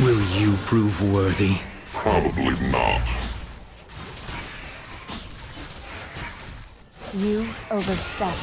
Will you prove worthy? Probably not. You overstep.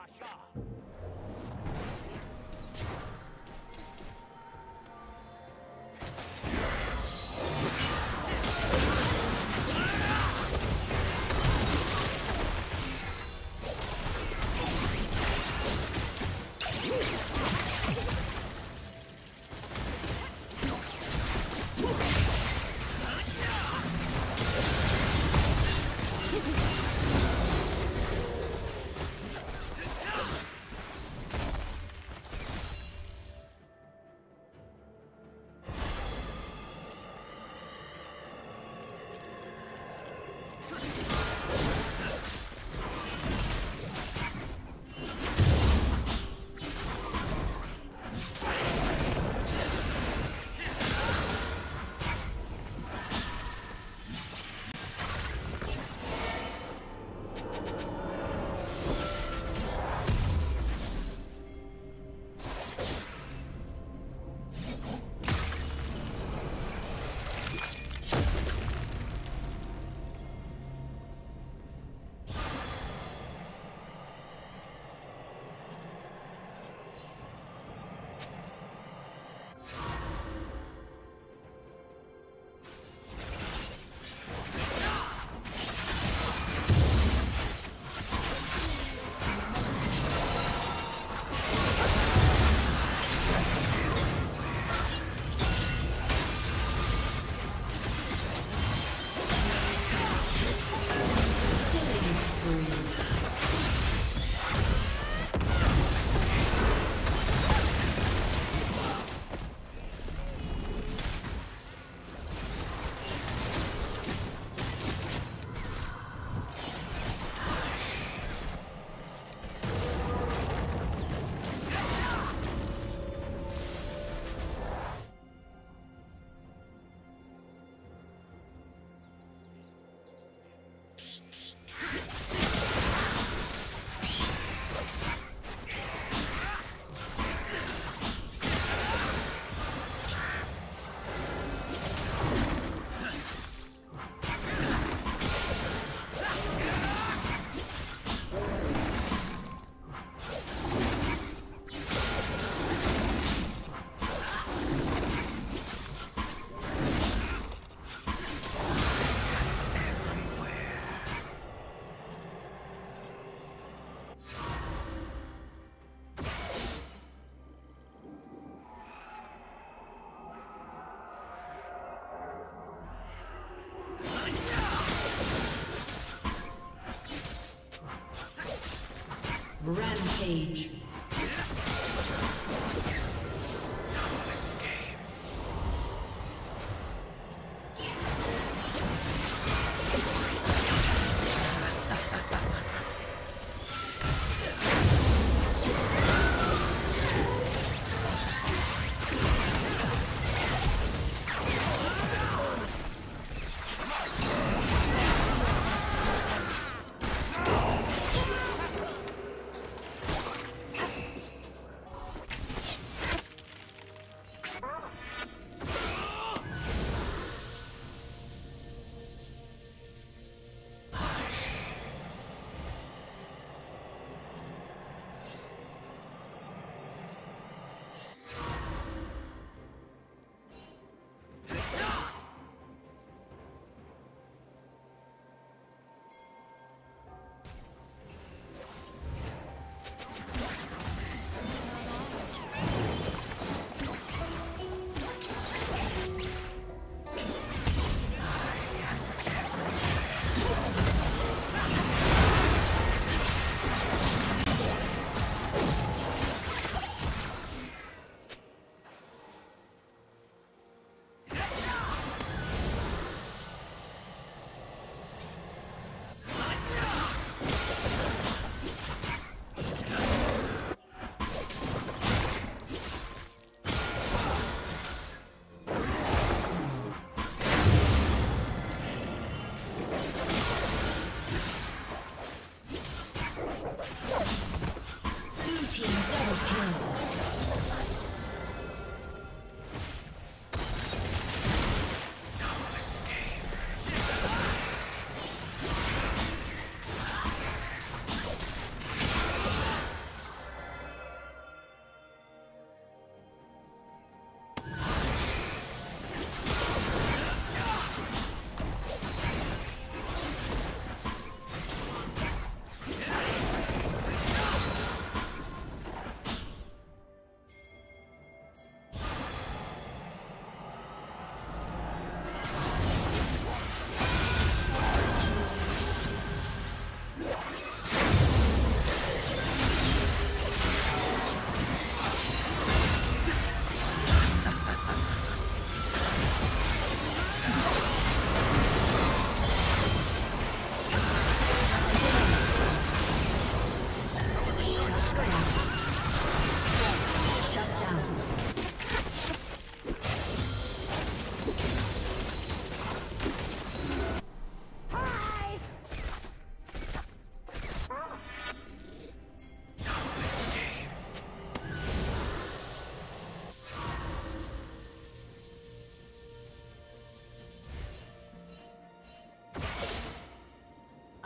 wash off. Rampage.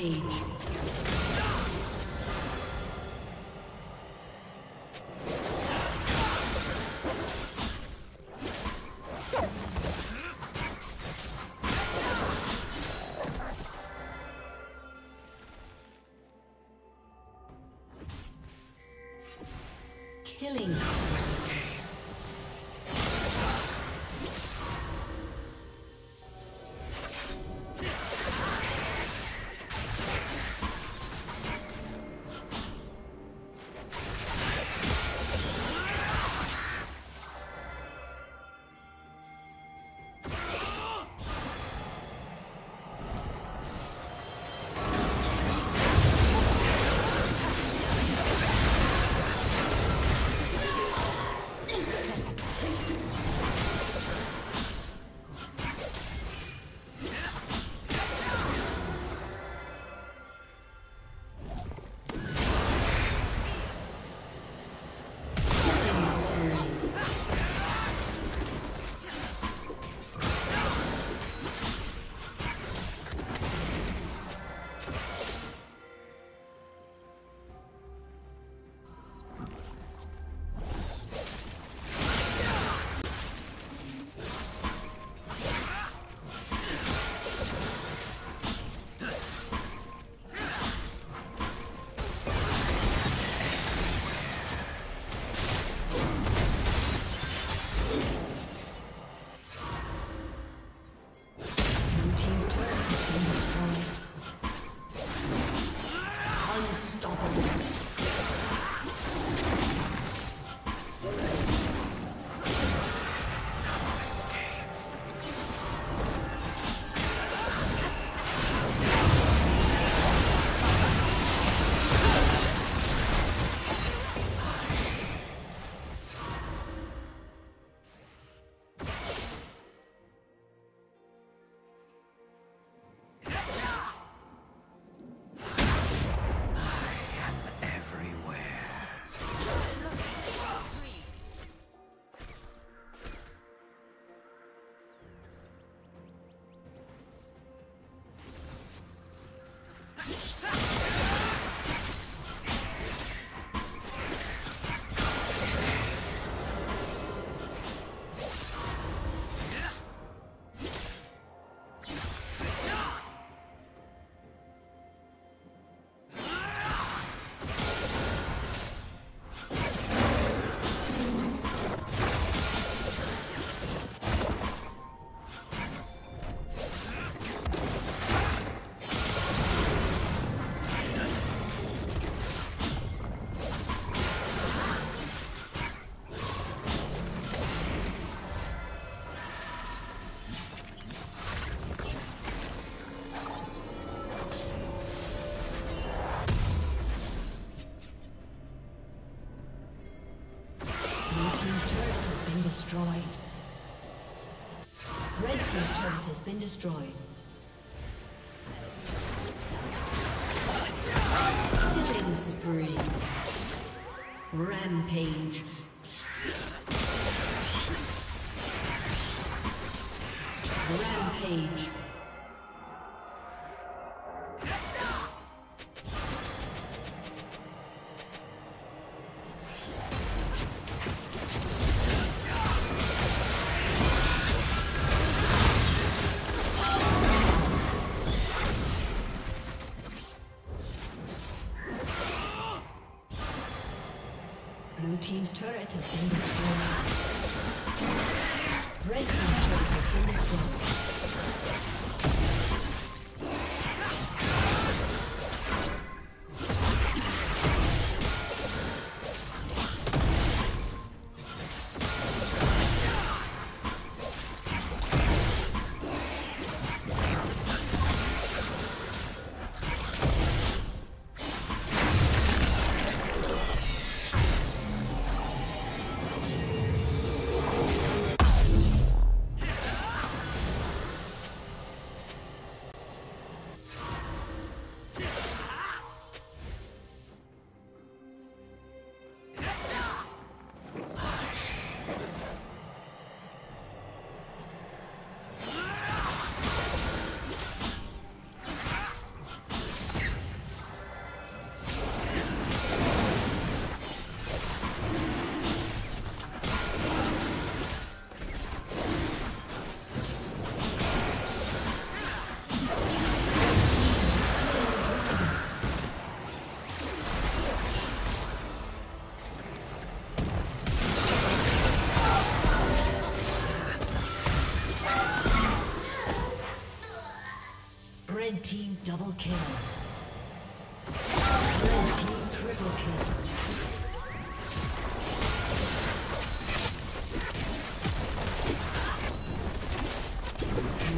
Killing destroyed. Killing spree. Rampage. Rampage.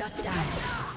Shut down.